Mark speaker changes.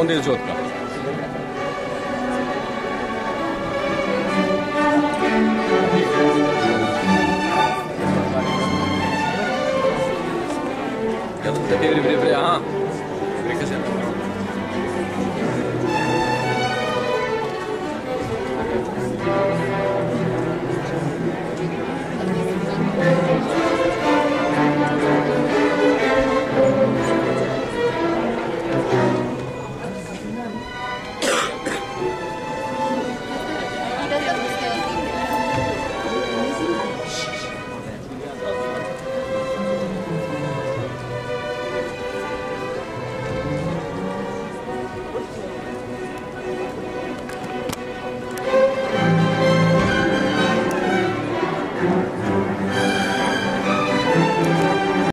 Speaker 1: он идет четко. Теперь, теперь, теперь, ага.